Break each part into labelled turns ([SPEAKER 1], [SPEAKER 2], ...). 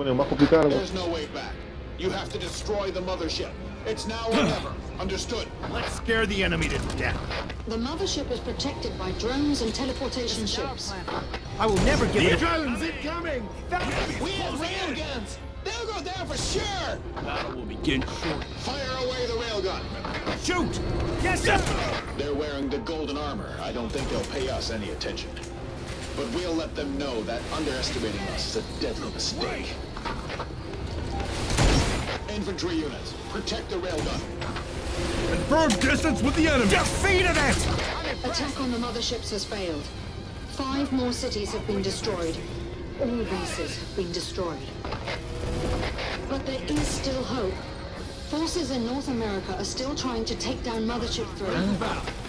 [SPEAKER 1] pone más complicado.
[SPEAKER 2] There's no way back. You have to destroy the mothership. It's now or never. Understood?
[SPEAKER 3] Let's scare the enemy to death.
[SPEAKER 4] The mothership is protected by drones and teleportation ships.
[SPEAKER 3] I will never give it.
[SPEAKER 5] Drones incoming!
[SPEAKER 2] We have railguns! They'll go down for sure!
[SPEAKER 5] Battle will begin shortly.
[SPEAKER 2] Fire away the railgun!
[SPEAKER 3] Shoot! Yes, sir!
[SPEAKER 2] They're wearing the golden armor. I don't think they'll pay us any attention. But we'll let them know that underestimating us is a deadly mistake. Infantry units, protect the railgun.
[SPEAKER 5] Firm distance with the enemy!
[SPEAKER 3] Defeated it!
[SPEAKER 4] Attack on the motherships has failed. Five more cities have been destroyed. All bases have been destroyed. But there is still hope. Forces in North America are still trying to take down Mothership 3.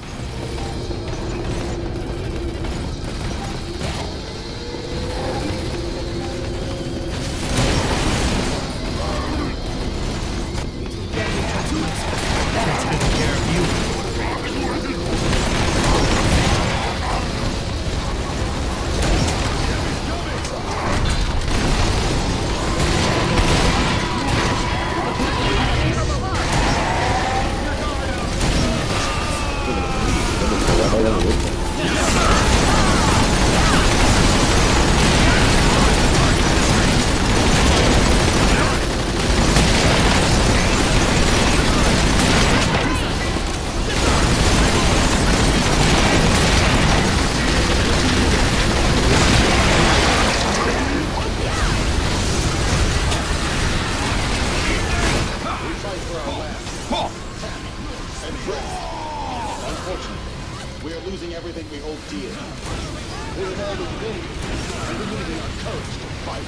[SPEAKER 2] Wounded, and courage to fight.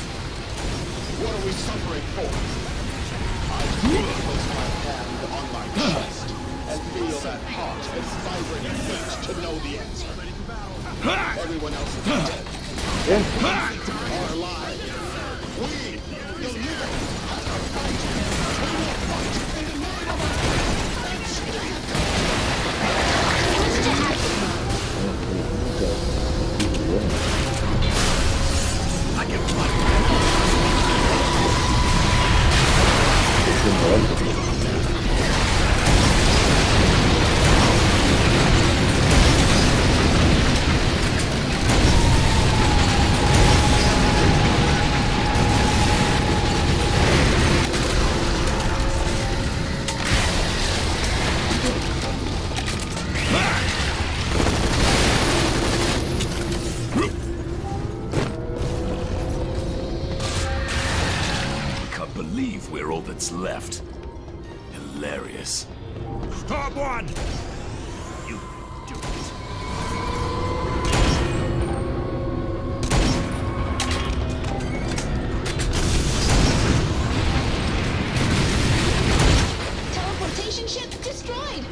[SPEAKER 2] What are we suffering for? I feel place my hand on my chest and feel that hot and vibrant beat to know the answer. Everyone else is dead. Are alive. We, the living, have to fight. We
[SPEAKER 5] Can't that's left. Hilarious.
[SPEAKER 3] Stop one!
[SPEAKER 5] You do it.
[SPEAKER 4] Teleportation ship destroyed!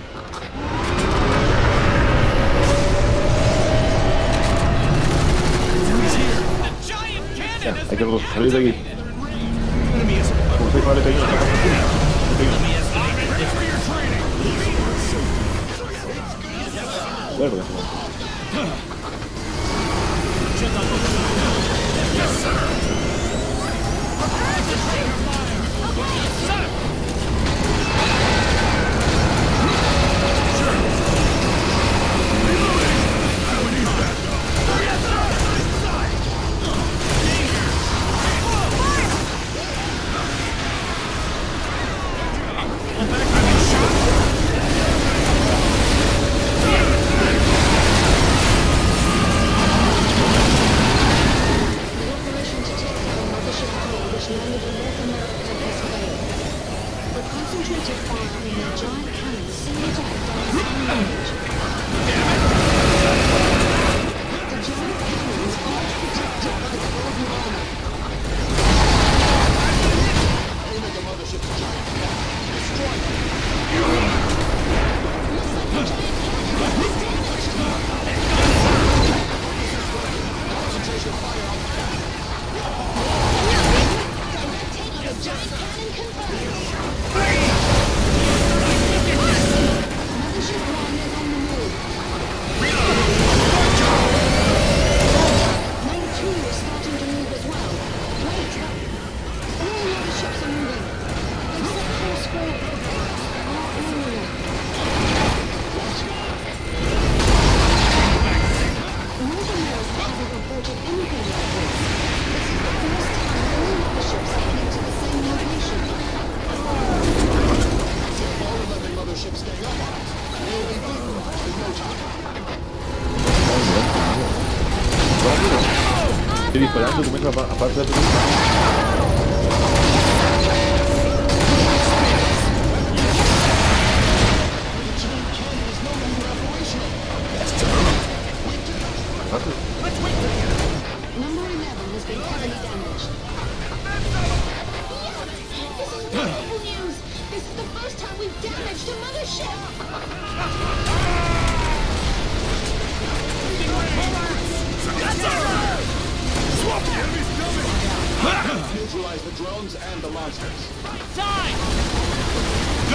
[SPEAKER 1] Ya, hay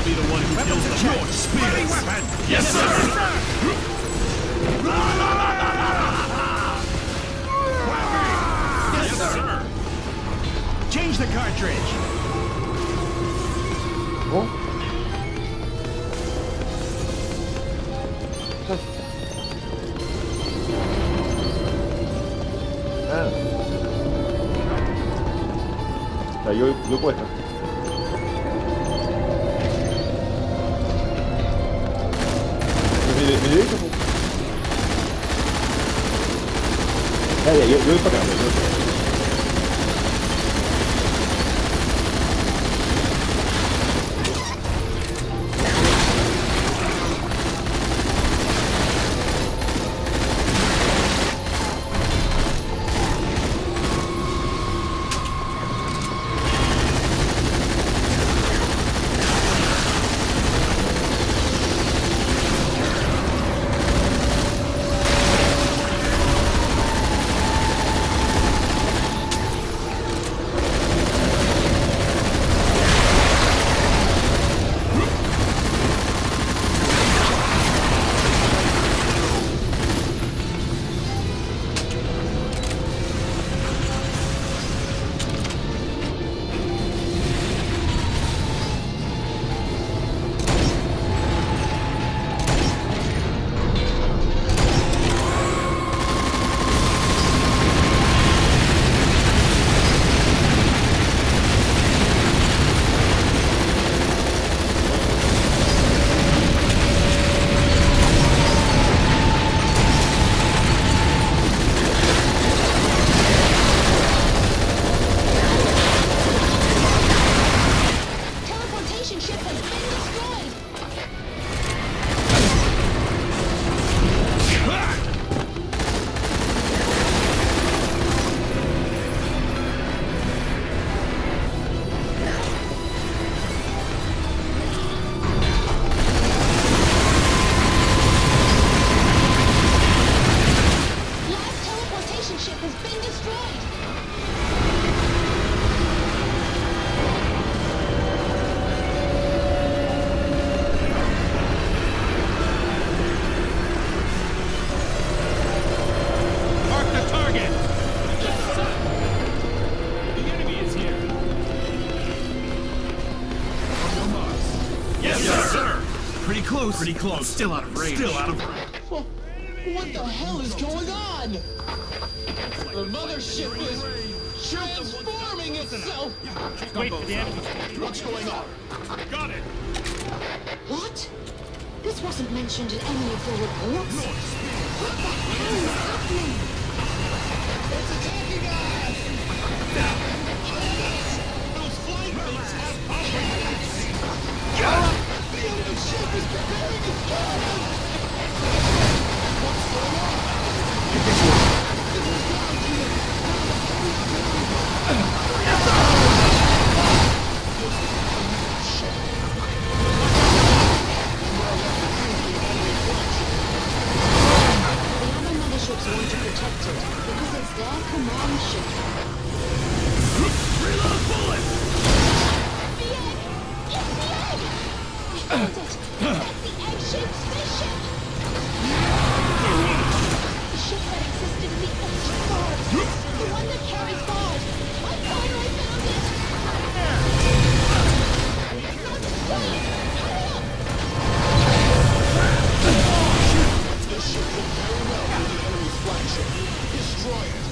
[SPEAKER 3] I'll be the one who kills
[SPEAKER 1] Weapons
[SPEAKER 3] them.
[SPEAKER 1] in check. Ready weapon.
[SPEAKER 3] Yes, sir. Yes, sir.
[SPEAKER 1] Change the cartridge.
[SPEAKER 6] ¿cómo? Ah. O sea, yo,
[SPEAKER 3] 哎呀，有有一把
[SPEAKER 1] 干。Close. Pretty close. Still out of range. Still out of range.
[SPEAKER 2] What the hell is going on? The mothership is transforming itself.
[SPEAKER 1] Wait for the enemy.
[SPEAKER 2] What's going on?
[SPEAKER 1] Got it.
[SPEAKER 4] What? This wasn't mentioned in any of the reports. What the hell is happening?
[SPEAKER 2] It's attacking us! Those enemy ship is preparing its cannon!
[SPEAKER 4] found it! That's the! The ship that existed in the ancient! The one that carries
[SPEAKER 2] finally found it! It's
[SPEAKER 1] not the!
[SPEAKER 6] Hurry
[SPEAKER 3] up! Destroy it!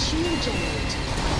[SPEAKER 6] Shield generator.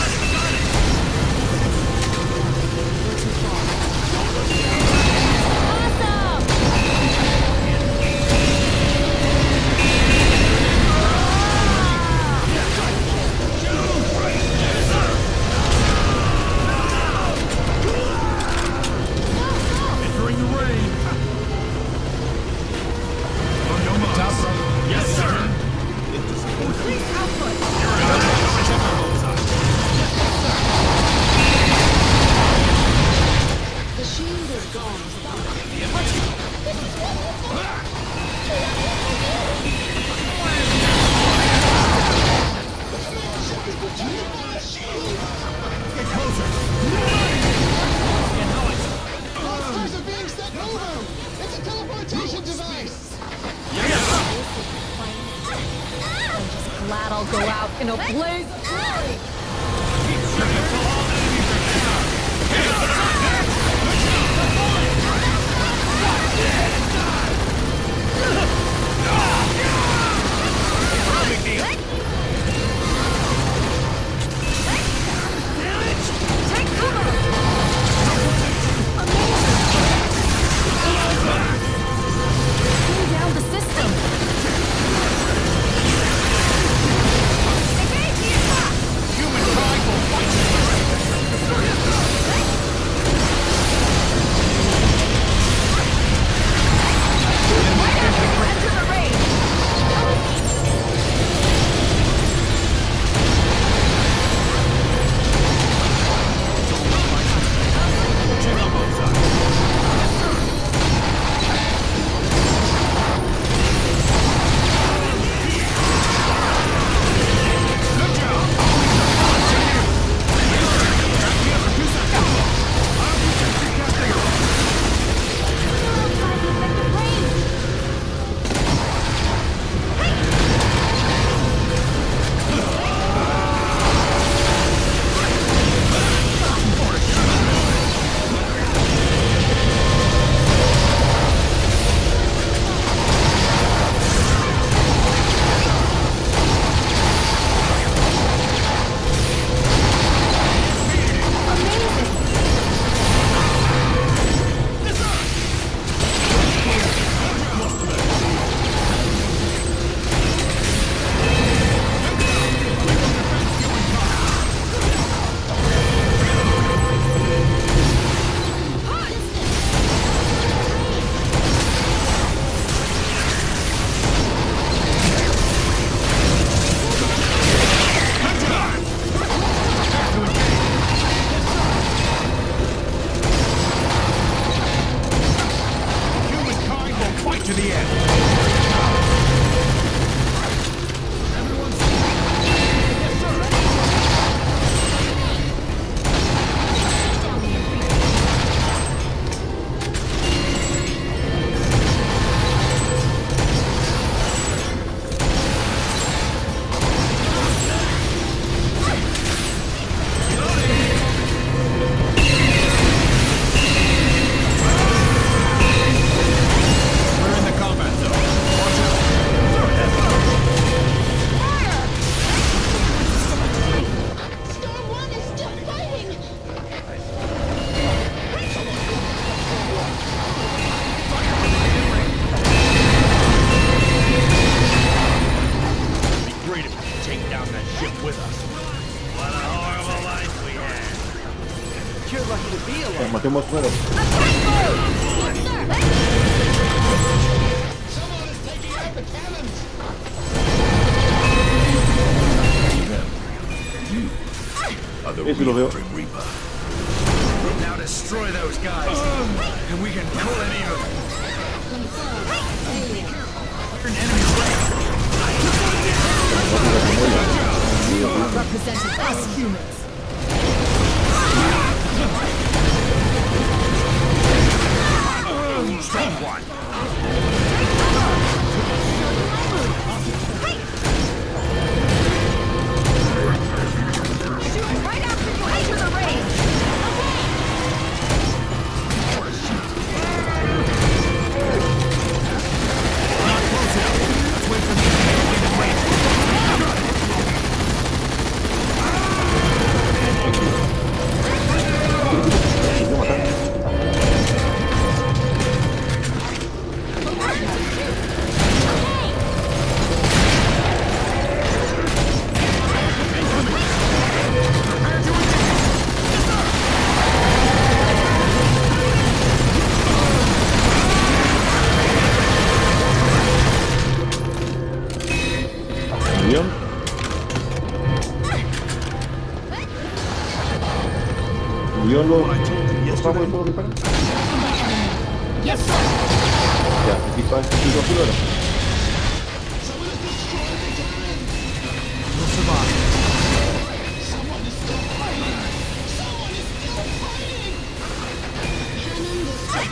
[SPEAKER 7] alive.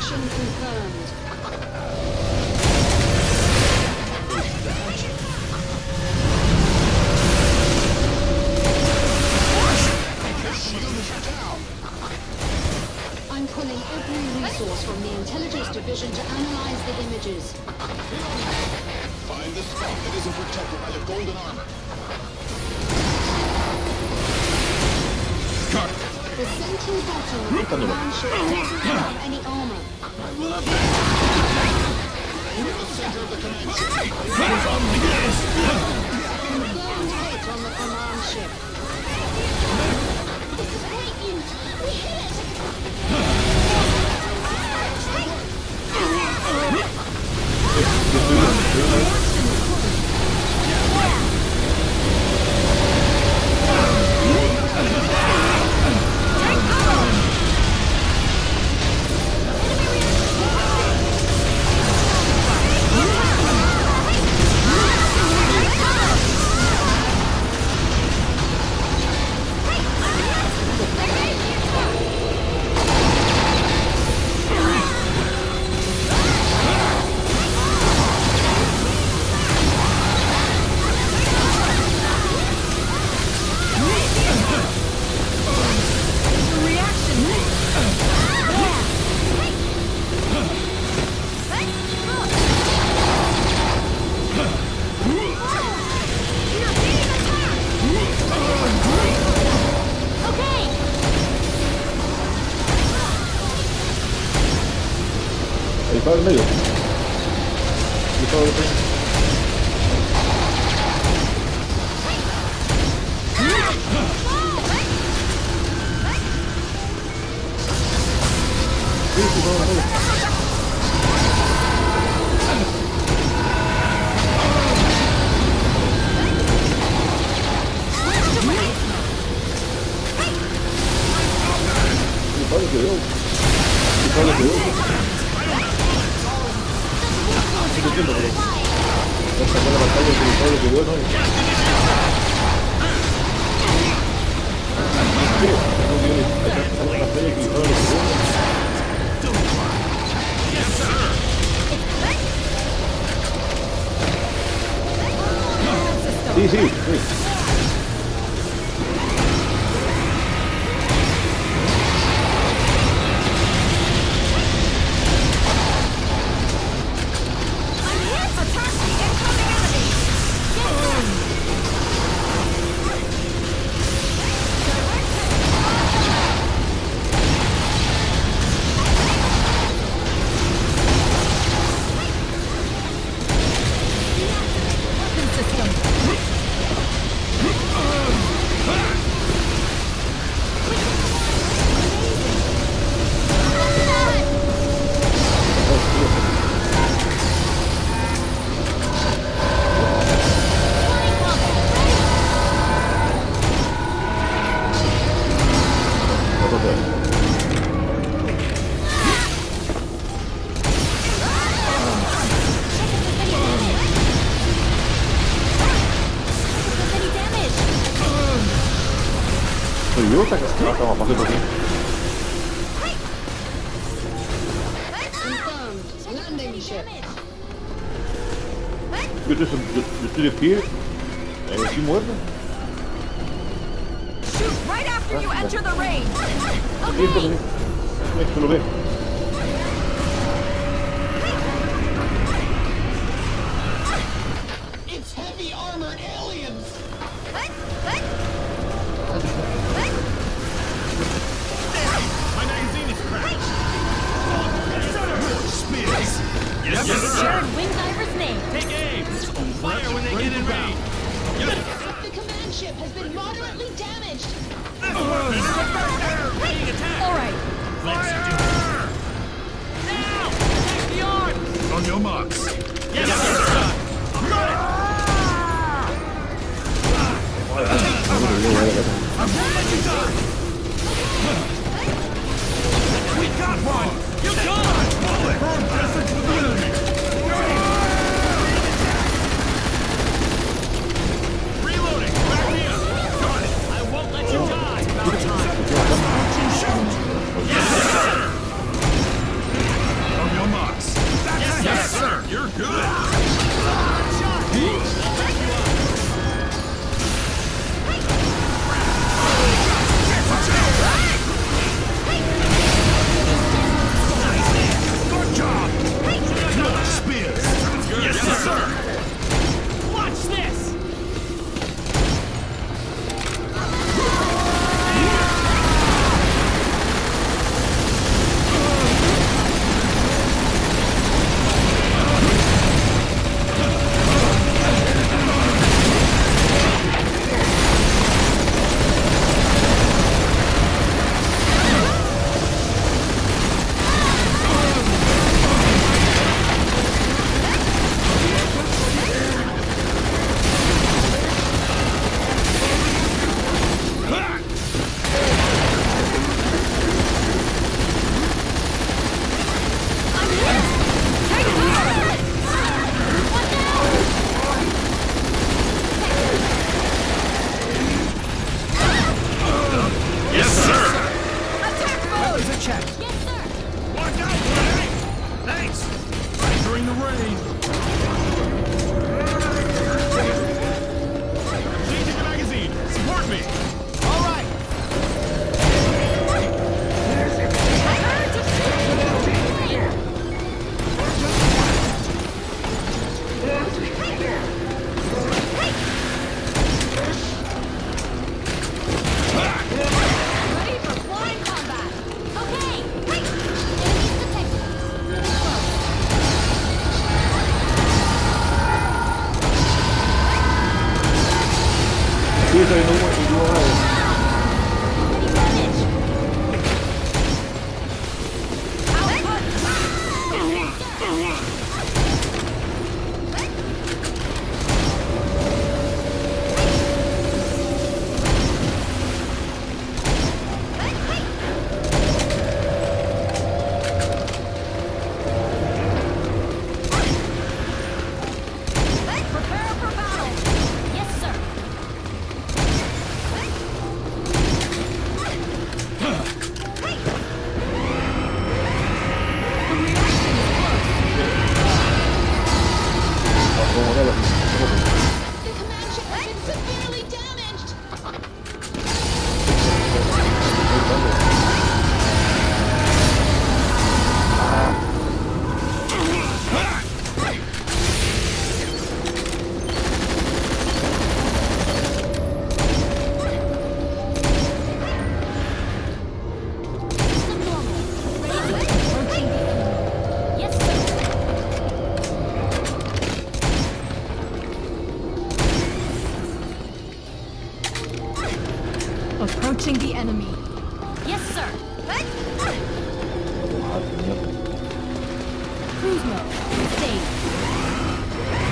[SPEAKER 7] Destruction confirmed.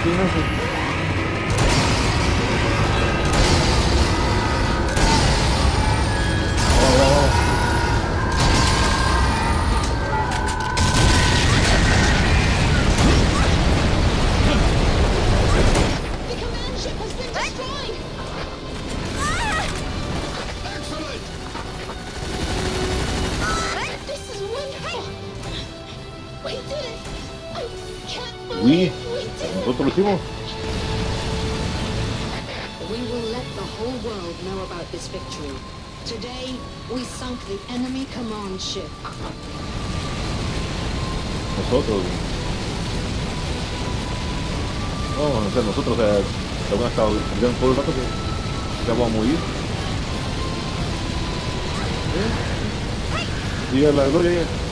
[SPEAKER 4] 应该是 outras,
[SPEAKER 8] é, algumas
[SPEAKER 4] tá jogando todas
[SPEAKER 8] lá também. Já vamos
[SPEAKER 4] ir. E ela, aí.